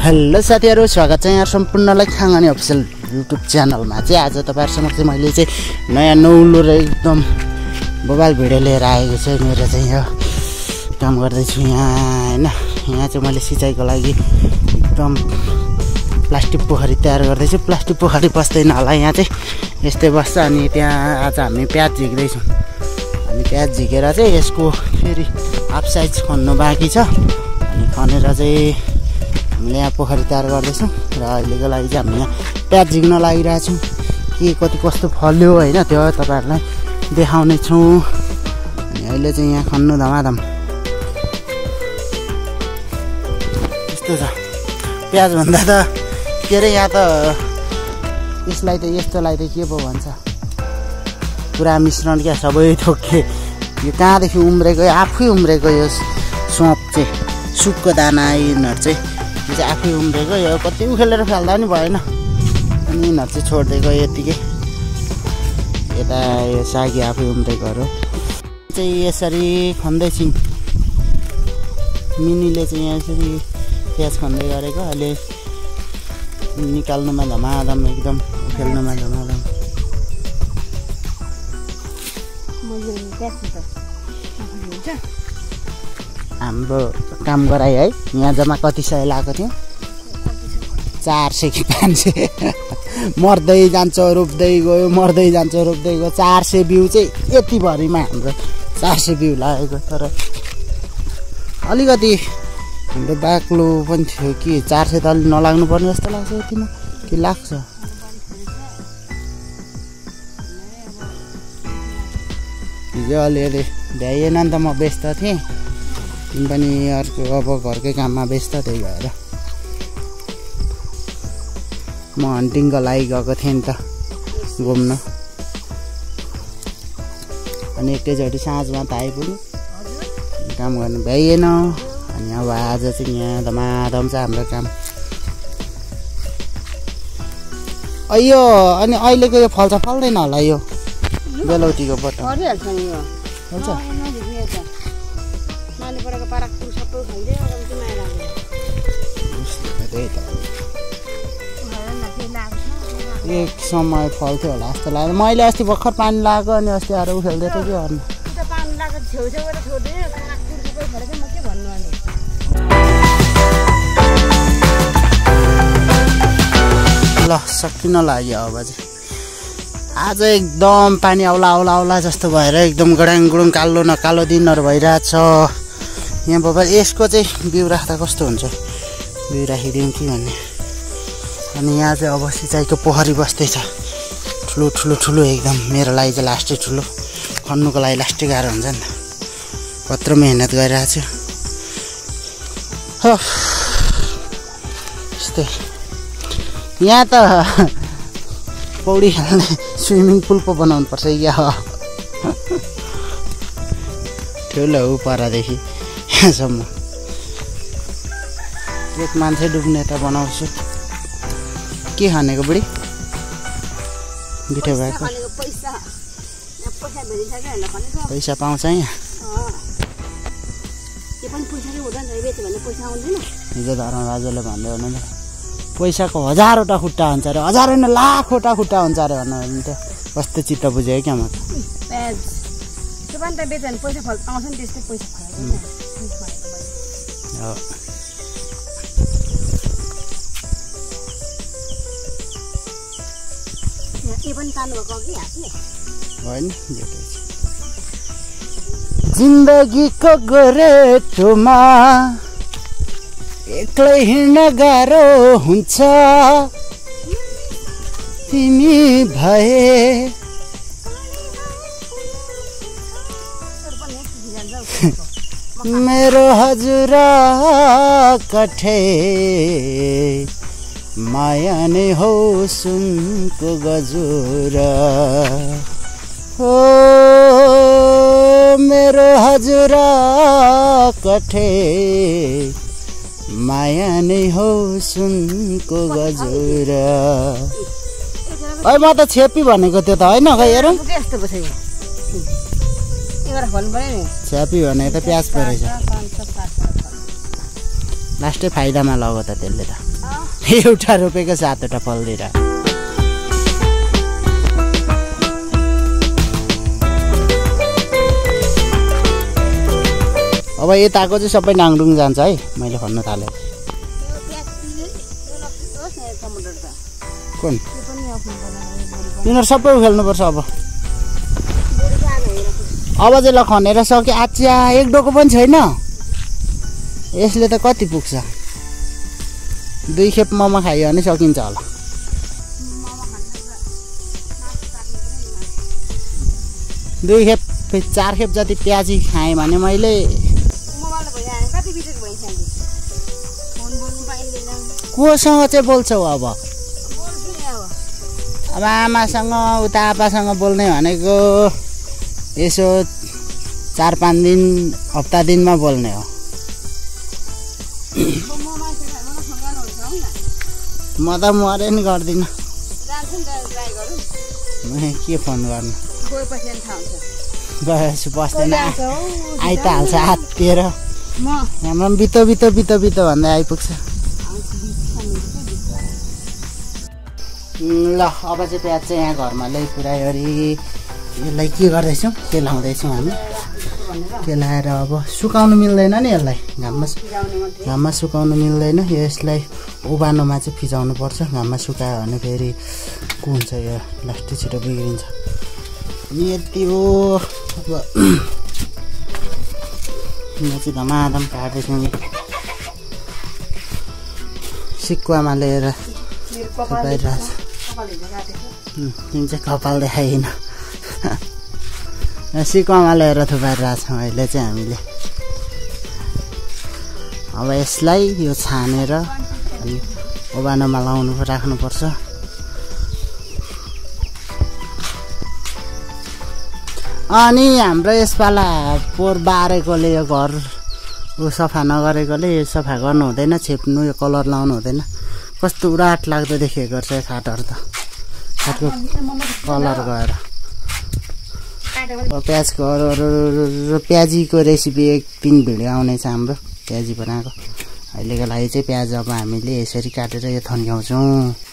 Hello साथीहरू स्वागत छ यहाँ सम्पूर्णलाई खाङानी अफिसियल युट्युब च्यानलमा। चाहिँ आज तपाईँहरूसँग चाहिँ मैले चाहिँ नयाँ नौलो र एकदम मोबाइल भिडियो लिएर आएको छु। मेरो चाहिँ यो काम गर्दैछु यहाँ होइन? यहाँ चाहिँ मैले सिँचाइको लागि एकदम प्लास्टिक पोखरी तयार गर्दैछु। प्लास्टिक पोखरी बस्दैन होला यहाँ चाहिँ। यस्तै बस्छ अनि त्यहाँ आज हामी प्याज झिक्दैछौँ। अनि प्याज झिकेर चाहिँ यसको फेरि हाफ साइज खन्नु बाँकी छ। अनि खनेर चाहिँ हामीले यहाँ पोखरी तयार गर्दैछौँ र अहिलेको लागि चाहिँ हामी यहाँ प्याज झिक्न लागिरहेछौँ। के कति कस्तो फल्यो होइन त्यो तपाईँहरूलाई देखाउने छौँ। अनि अहिले चाहिँ यहाँ खन्नु धमाधम। यस्तो छ। प्याजभन्दा त के अरे यहाँ त यसलाई त यस्तोलाई त के पो भन्छ? पुरा मिश्रण क्या सबै थोके यो कहाँदेखि उम्रेको आफै उम्रेको यो सोप चाहिँ सुपको दाना यिनीहरू चाहिँ। चाहिँ आफै उम्रेको यो कति उखेलेर फाल्दा पनि भएन। अनि यिनीहरू चाहिँ छोडिदिएको यतिकै। यता यो सागी आफै उम्रेकोहरू। चाहिँ यसरी खन्दैछौँ मिनीले चाहिँ यहाँ यसरी प्याज खन्दै गरेको। अहिले निकाल्नुमा धमाधम एकदम उखेल्नुमा धमाधम। हाम्रो काम गराइ है। यहाँ जम्मा कति सय लगाएको थियो? चार सय कि पाँच सय। मर्दै जान्छ रोप्दै गयो मर्दै जान्छ रोप्दै गयो। चार सय बिउ चाहिँ यतिभरिमा हाम्रो चार सय बिउ लागेको तर अलिकति हाम्रो बाक्लो पनि थियो कि चार सय त अलिक नलाग्नु पर्ने जस्तो लाग्छ यतिमा। कि लाग्छ? हिजो अलिअलि भ्याइएन नि त म व्यस्त थिएँ। तिमी पनि अर्को अब घरकै काममा व्यस्त त्यही भएर म हन्टिङको लागि गएको थिएँ नि त घुम्न। अनि एकैचोटि साँझमा त आइपुग्यो। काम गर्नु भ्याइएन अनि अब आज चाहिँ यहाँ धमाधम छ हाम्रो काम। अयो अनि अहिलेको यो फल्छ फल्दैन होला यो? बेलौटीको बटन गरिहाल्छ नि यो फल्छ नजिक त नानी पढेको पाराक फुल सबै माया लाग्यो। त्यही त एक समय फल्थ्यो होला जस्तो लाग्यो। मैले अस्ति भर्खर पानी लगाएको अनि अस्ति आएर उखेल्दै थियो कि गर्नु त्यो त पानी लगाएको छेउछेउबाट छोडिदियो काग फुल सबै फलेको म के भन्नु अनि? ल सकिन लाग्यो अब चाहिँ। आज एकदम पानी आउला आउला आउला जस्तो भएर एकदम गडाङ गुडुङ कालो न कालो दिनहरू भइरहेछ। यहाँ बाबा यसको चाहिँ बिउ राख्दा कस्तो हुन्छ? बिउ राखिदिउँ कि भन्ने। अनि यहाँ चाहिँ अब सिँचाइको पोखरी बस्दैछ। ठुलो ठुलो ठुलो एकदम। मेरो लागि चाहिँ लास्टै ठुलो। खन्नुको लागि लास्टै गाह्रो हुन्छ नि त। कत्रो मेहनत गरिरहेको छु। यस्तै। यहाँ त पौडी खेल्ने स्विमिङ पुल पो बनाउनु पर्छ या ठुलो हो परदेखि। यहाँसम्म एक मान्छे डुब्ने त बनाउँछु। के खानेको बुढी? बिठो भएको। पैसा पाउँछ यहाँ। हिजो धर्म राजाले भन्दै हुनु पैसाको हजारवटा खुट्टा हुन्छ अरे। हजार होइन लाखवटा खुट्टा हुन्छ अरे भन्नु भने त कस्तो चित्त बुझ्यो क्या म पैसा होइन। जिन्दगीको गोरेटोमा एक्लै हिँड्न गाह्रो हुन्छ तिमी भए मेरो हजुर कठे माया नै हो सुनको गजुर। हो मेरो हजुर कठे माया नै हो सुनको गजुर। है म त छेपी भनेको त्यो त होइन? खै हेरौँ। छ्यापी भनेको त प्याज पो रहेछ पाँच छ पाँच छ लास्टै फाइदामा लग्यो त त्यसले त। एउटा रोपेको सातवटा फल्दिएर अब यताको चाहिँ सबै नाङडुङ जान्छ है मैले भन्नु थालेँ। कुन? तिनीहरू सबै उखेल्नुपर्छ अब। अब चाहिँ ल खनेर सक्यो आच्या एक डोको पनि छैन? यसले त कति पुग्छ? दुई खेप मोमो खायो भने सकिन्छ होला। दुई खेप चार खेप जति प्याजी खाएँ भने मैले कोसँग चाहिँ बोल्छौ अब? अब। आमासँग उता आप्पासँग बोल्ने भनेको यसो चार पाँच दिन हप्ता दिनमा बोल्ने हो। म त मरे नि गर्दिनँ के फोन गर्नु? गएपछि बस्दैन। आइ त हाल्छ हाततिर हाम्रो पनि बितो बितो बितो बितो भन्दै आइपुग्छ। ल अब चाहिँ प्याज चाहिँ यहाँ घरमा ल्याइ पुऱ्यायो अरे। यसलाई के गर्दैछौँ? केलाउँदैछौँ हामी। केलाएर अब सुकाउनु मिल्दैन नि यसलाई। घाममा घाममा सुकाउनु मिल्दैन। यसलाई उभानोमा चाहिँ फिजाउनु पर्छ घाममा सुकायो भने फेरि कुन्छ यो लास्टै छिटो बिग्रिन्छ। अनि यति हो। अब म चाहिँ धमाधम काट्दैछु नि। सिकुवामा लिएर तिमी चाहिँ कपाल देखाइन सिकुवामा लिएर थुपाइरहेको छौँ अहिले चाहिँ हामीले। अब यसलाई यो छानेर ओभानोमा लाउनु राख्नुपर्छ। अनि हाम्रो यसपाला पोहोर बारेकोले यो घर ऊ सफा नगरेकोले यो सफा गर्नु हुँदैन छेप्नु यो कलर लाउनु हुँदैन। कस्तो उराट लाग्दो देखेको यो खाटहरू त। खाटको कलर गएर। प्याजको अरू अरू प्याजीको रेसिपी एक दिन भिडियो आउनेछ हाम्रो प्याजी बनाएको। अहिलेको लागि चाहिँ प्याज अब हामीले यसरी काटेर यो थन्क्याउँछौँ